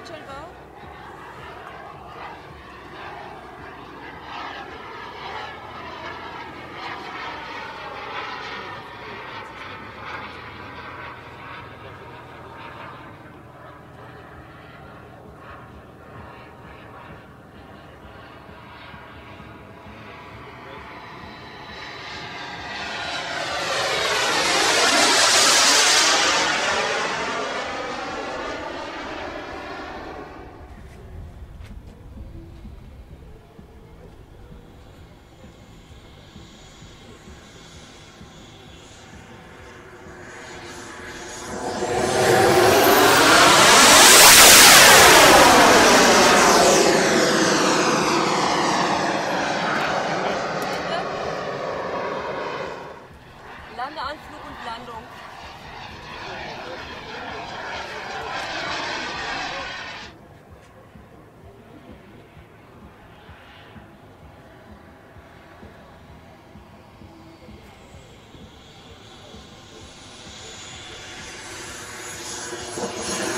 much, Alvaro? Landeanflug und Landung. Thank